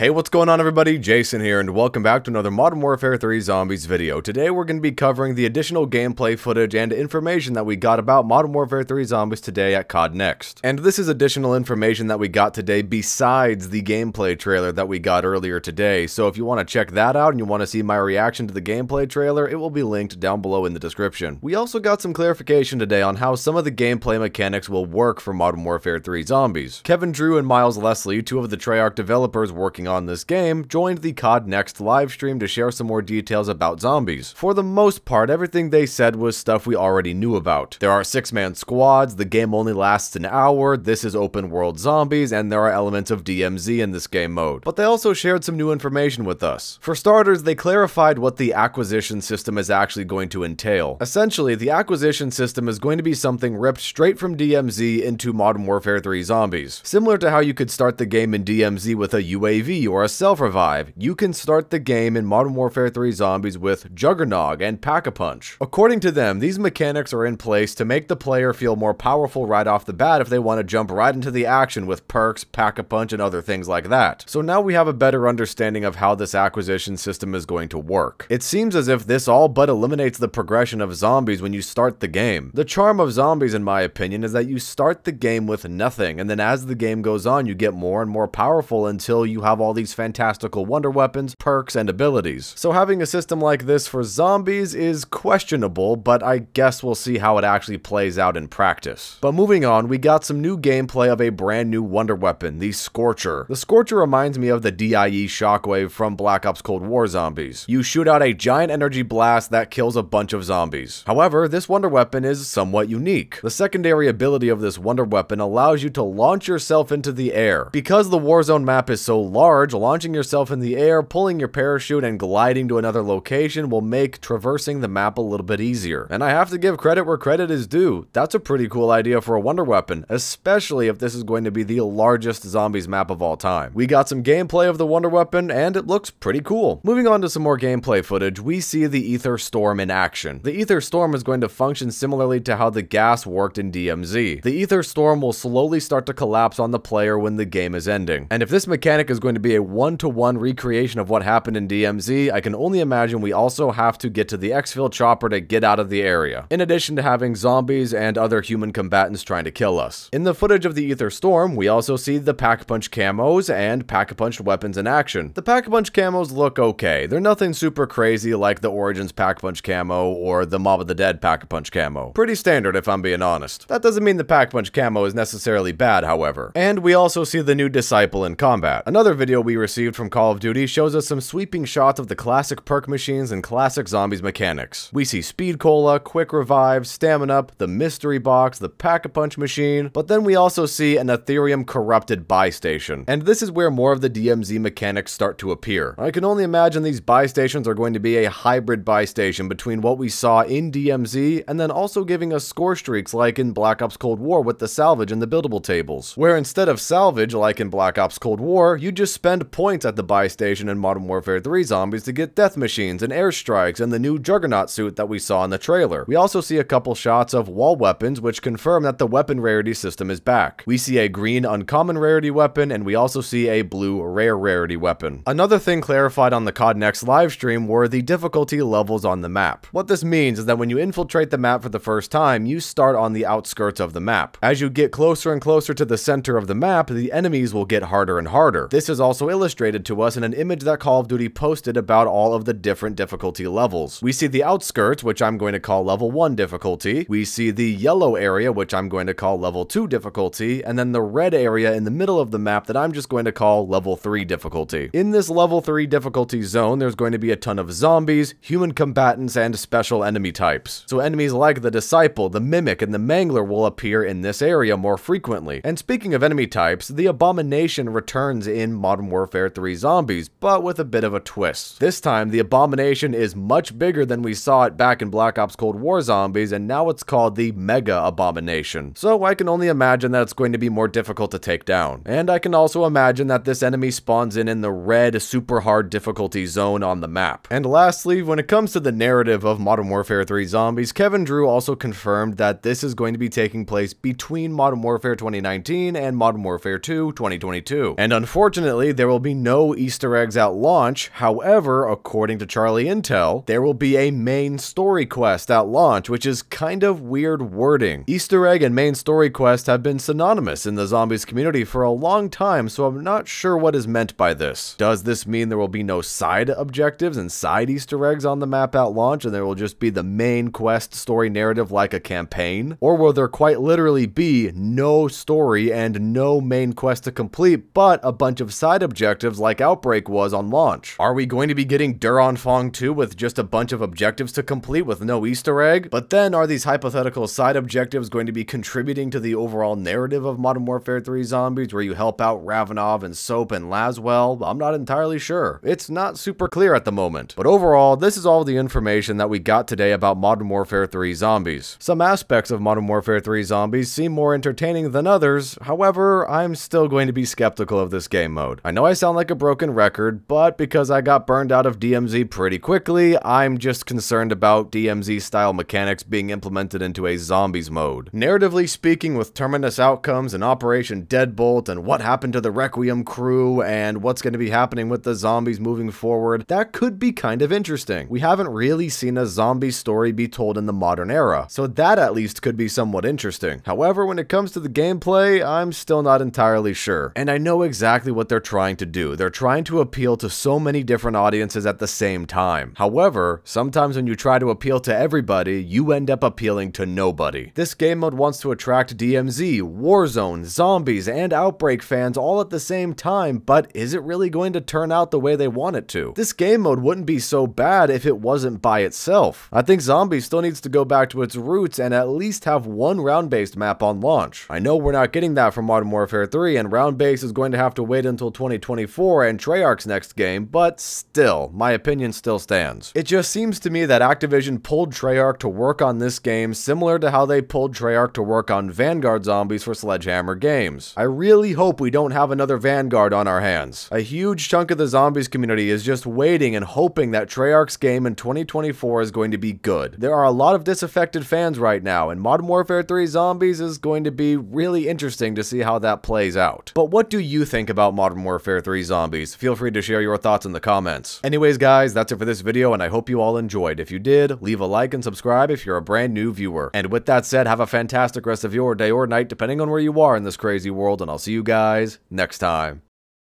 Hey, what's going on everybody? Jason here, and welcome back to another Modern Warfare 3 Zombies video. Today we're going to be covering the additional gameplay footage and information that we got about Modern Warfare 3 Zombies today at COD Next. And this is additional information that we got today besides the gameplay trailer that we got earlier today, so if you want to check that out and you want to see my reaction to the gameplay trailer, it will be linked down below in the description. We also got some clarification today on how some of the gameplay mechanics will work for Modern Warfare 3 Zombies. Kevin Drew and Miles Leslie, two of the Treyarch developers working on this game, joined the COD Next livestream to share some more details about zombies. For the most part, everything they said was stuff we already knew about. There are six-man squads, the game only lasts an hour, this is open world zombies, and there are elements of DMZ in this game mode. But they also shared some new information with us. For starters, they clarified what the acquisition system is actually going to entail. Essentially, the acquisition system is going to be something ripped straight from DMZ into Modern Warfare 3 Zombies. Similar to how you could start the game in DMZ with a UAV or a self-revive, you can start the game in Modern Warfare 3 Zombies with Juggernog and Pack-a-Punch. According to them, these mechanics are in place to make the player feel more powerful right off the bat if they want to jump right into the action with perks, Pack-a-Punch, and other things like that. So now we have a better understanding of how this acquisition system is going to work. It seems as if this all but eliminates the progression of zombies when you start the game. The charm of zombies, in my opinion, is that you start the game with nothing, and then as the game goes on, you get more and more powerful until you have all these fantastical wonder weapons, perks, and abilities. So having a system like this for zombies is questionable, but I guess we'll see how it actually plays out in practice. But moving on, we got some new gameplay of a brand new wonder weapon, the Scorcher. The Scorcher reminds me of the DIE Shockwave from Black Ops Cold War Zombies. You shoot out a giant energy blast that kills a bunch of zombies. However, this wonder weapon is somewhat unique. The secondary ability of this wonder weapon allows you to launch yourself into the air. Because the Warzone map is so large, launching yourself in the air, pulling your parachute, and gliding to another location will make traversing the map a little bit easier. And I have to give credit where credit is due. That's a pretty cool idea for a wonder weapon, especially if this is going to be the largest zombies map of all time. We got some gameplay of the wonder weapon, and it looks pretty cool. Moving on to some more gameplay footage, we see the Aether Storm in action. The Aether Storm is going to function similarly to how the gas worked in DMZ. The Aether Storm will slowly start to collapse on the player when the game is ending. And if this mechanic is going to be a one-to-one -one recreation of what happened in DMZ, I can only imagine we also have to get to the exfil chopper to get out of the area, in addition to having zombies and other human combatants trying to kill us. In the footage of the Aether Storm, we also see the Pack-a-Punch camos and Pack-a-Punch weapons in action. The Pack-a-Punch camos look okay. They're nothing super crazy like the Origins Pack-a-Punch camo or the Mob of the Dead Pack-a-Punch camo. Pretty standard if I'm being honest. That doesn't mean the Pack-a-Punch camo is necessarily bad, however. And we also see the new Disciple in combat. Another video we received from Call of Duty shows us some sweeping shots of the classic perk machines and classic zombies mechanics. We see Speed Cola, Quick Revive, Stamin-Up, the Mystery Box, the Pack-a-Punch machine, but then we also see an Aetherium corrupted buy station. And this is where more of the DMZ mechanics start to appear. I can only imagine these buy stations are going to be a hybrid buy station between what we saw in DMZ and then also giving us score streaks like in Black Ops Cold War with the salvage and the buildable tables, where instead of salvage like in Black Ops Cold War, you just spend points at the buy station in Modern Warfare 3 Zombies to get death machines and airstrikes and the new Juggernaut suit that we saw in the trailer. We also see a couple shots of wall weapons which confirm that the weapon rarity system is back. We see a green uncommon rarity weapon and we also see a blue rare rarity weapon. Another thing clarified on the COD Next livestream were the difficulty levels on the map. What this means is that when you infiltrate the map for the first time, you start on the outskirts of the map. As you get closer and closer to the center of the map, the enemies will get harder and harder. This is also illustrated to us in an image that Call of Duty posted about all of the different difficulty levels. We see the outskirts, which I'm going to call level 1 difficulty. We see the yellow area, which I'm going to call level 2 difficulty, and then the red area in the middle of the map that I'm just going to call level 3 difficulty. In this level 3 difficulty zone, there's going to be a ton of zombies, human combatants, and special enemy types. So enemies like the Disciple, the Mimic, and the Mangler will appear in this area more frequently. And speaking of enemy types, the Abomination returns in Modern Warfare 3 Zombies, but with a bit of a twist. This time, the Abomination is much bigger than we saw it back in Black Ops Cold War Zombies, and now it's called the Mega Abomination. So I can only imagine that it's going to be more difficult to take down. And I can also imagine that this enemy spawns in in the red super hard difficulty zone on the map. And lastly, when it comes to the narrative of Modern Warfare 3 Zombies, Kevin Drew also confirmed that this is going to be taking place between Modern Warfare 2019 and Modern Warfare 2 2022. And unfortunately, there will be no Easter eggs at launch. However, according to Charlie Intel, there will be a main story quest at launch, which is kind of weird wording. Easter egg and main story quest have been synonymous in the zombies community for a long time, so I'm not sure what is meant by this. Does this mean there will be no side objectives and side Easter eggs on the map at launch, and there will just be the main quest story narrative like a campaign? Or will there quite literally be no story and no main quest to complete, but a bunch of side objectives like Outbreak was on launch? Are we going to be getting Duranfang 2 with just a bunch of objectives to complete with no Easter egg? But then are these hypothetical side objectives going to be contributing to the overall narrative of Modern Warfare 3 Zombies where you help out Ravenov and Soap and Laswell? I'm not entirely sure. It's not super clear at the moment. But overall, this is all the information that we got today about Modern Warfare 3 Zombies. Some aspects of Modern Warfare 3 Zombies seem more entertaining than others, however, I'm still going to be skeptical of this game mode. Know I sound like a broken record, but because I got burned out of DMZ pretty quickly, I'm just concerned about DMZ style mechanics being implemented into a zombies mode. Narratively speaking, with Terminus outcomes and Operation Deadbolt and what happened to the Requiem crew and what's going to be happening with the zombies moving forward, that could be kind of interesting. We haven't really seen a zombie story be told in the modern era, so that at least could be somewhat interesting. However, when it comes to the gameplay, I'm still not entirely sure. And I know exactly what they're trying to do. They're trying to appeal to so many different audiences at the same time. However, sometimes when you try to appeal to everybody, you end up appealing to nobody. This game mode wants to attract DMZ, Warzone, zombies, and Outbreak fans all at the same time, but is it really going to turn out the way they want it to? This game mode wouldn't be so bad if it wasn't by itself. I think Zombies still needs to go back to its roots and at least have one round-based map on launch. I know we're not getting that from Modern Warfare 3, and round-based is going to have to wait until 2024 and Treyarch's next game, but still, my opinion still stands. It just seems to me that Activision pulled Treyarch to work on this game similar to how they pulled Treyarch to work on Vanguard Zombies for Sledgehammer Games. I really hope we don't have another Vanguard on our hands. A huge chunk of the Zombies community is just waiting and hoping that Treyarch's game in 2024 is going to be good. There are a lot of disaffected fans right now, and Modern Warfare 3 Zombies is going to be really interesting to see how that plays out. But what do you think about Modern Warfare 3 Zombies? Feel free to share your thoughts in the comments. Anyways guys, that's it for this video and I hope you all enjoyed. If you did, leave a like and subscribe if you're a brand new viewer. And with that said, have a fantastic rest of your day or night depending on where you are in this crazy world and I'll see you guys next time.